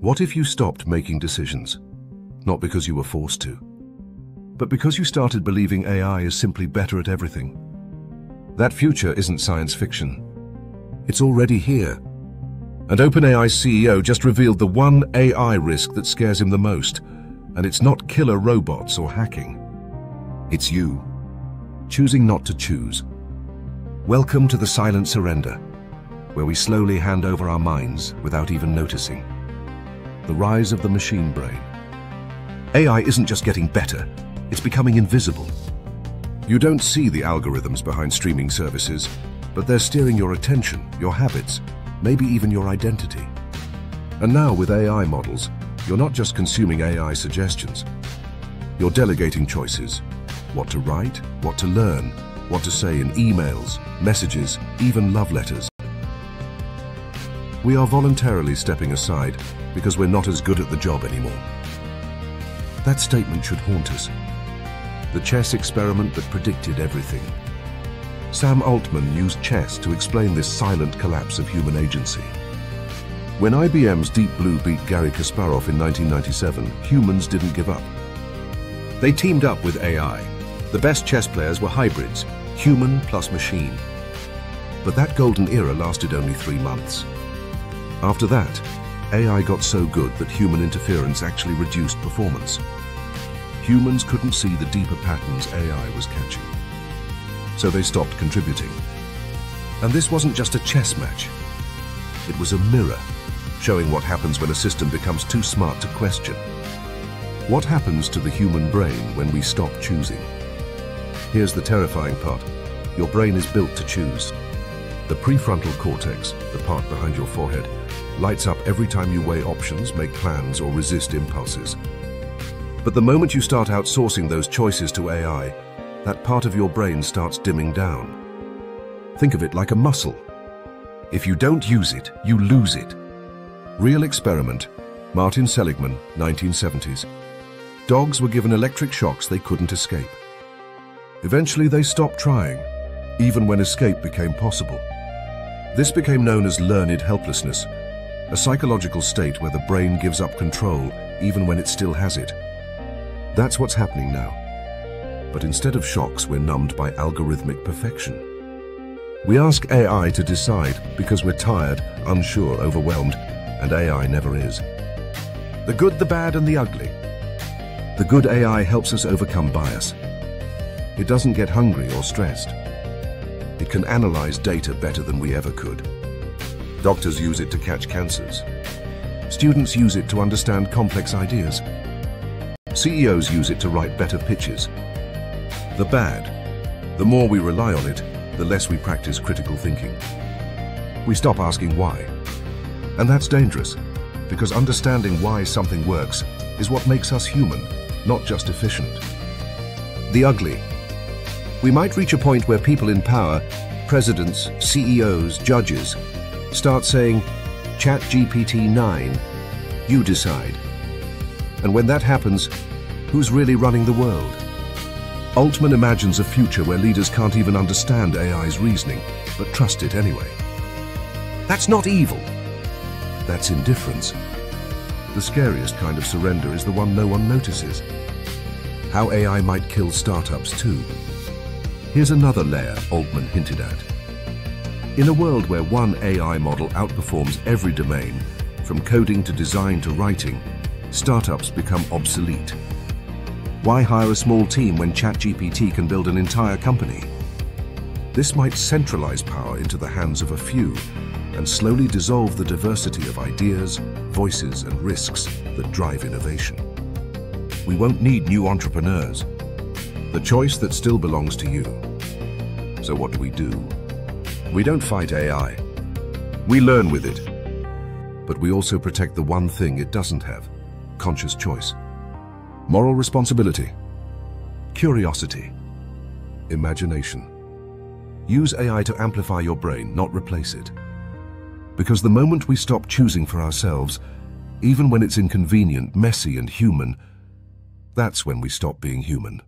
What if you stopped making decisions? Not because you were forced to, but because you started believing AI is simply better at everything. That future isn't science fiction. It's already here. And OpenAI's CEO just revealed the one AI risk that scares him the most, and it's not killer robots or hacking. It's you, choosing not to choose. Welcome to the silent surrender, where we slowly hand over our minds without even noticing the rise of the machine brain. AI isn't just getting better, it's becoming invisible. You don't see the algorithms behind streaming services, but they're steering your attention, your habits, maybe even your identity. And now with AI models, you're not just consuming AI suggestions. You're delegating choices. What to write, what to learn, what to say in emails, messages, even love letters. We are voluntarily stepping aside because we're not as good at the job anymore. That statement should haunt us. The chess experiment that predicted everything. Sam Altman used chess to explain this silent collapse of human agency. When IBM's Deep Blue beat Garry Kasparov in 1997, humans didn't give up. They teamed up with AI. The best chess players were hybrids, human plus machine. But that golden era lasted only three months. After that, AI got so good that human interference actually reduced performance. Humans couldn't see the deeper patterns AI was catching. So they stopped contributing. And this wasn't just a chess match. It was a mirror, showing what happens when a system becomes too smart to question. What happens to the human brain when we stop choosing? Here's the terrifying part. Your brain is built to choose. The prefrontal cortex, the part behind your forehead, lights up every time you weigh options, make plans, or resist impulses. But the moment you start outsourcing those choices to AI, that part of your brain starts dimming down. Think of it like a muscle. If you don't use it, you lose it. Real experiment, Martin Seligman, 1970s. Dogs were given electric shocks they couldn't escape. Eventually they stopped trying, even when escape became possible. This became known as learned helplessness, a psychological state where the brain gives up control even when it still has it. That's what's happening now. But instead of shocks, we're numbed by algorithmic perfection. We ask AI to decide because we're tired, unsure, overwhelmed, and AI never is. The good, the bad, and the ugly. The good AI helps us overcome bias. It doesn't get hungry or stressed. It can analyze data better than we ever could. Doctors use it to catch cancers. Students use it to understand complex ideas. CEOs use it to write better pitches. The bad. The more we rely on it, the less we practice critical thinking. We stop asking why. And that's dangerous, because understanding why something works is what makes us human, not just efficient. The ugly. We might reach a point where people in power, presidents, CEOs, judges, start saying, ChatGPT 9, you decide. And when that happens, who's really running the world? Altman imagines a future where leaders can't even understand AI's reasoning, but trust it anyway. That's not evil. That's indifference. The scariest kind of surrender is the one no one notices. How AI might kill startups too. Here's another layer Altman hinted at. In a world where one AI model outperforms every domain, from coding to design to writing, startups become obsolete. Why hire a small team when ChatGPT can build an entire company? This might centralize power into the hands of a few and slowly dissolve the diversity of ideas, voices and risks that drive innovation. We won't need new entrepreneurs. The choice that still belongs to you. So what do we do? We don't fight AI. We learn with it. But we also protect the one thing it doesn't have, conscious choice. Moral responsibility. Curiosity. Imagination. Use AI to amplify your brain, not replace it. Because the moment we stop choosing for ourselves, even when it's inconvenient, messy and human, that's when we stop being human.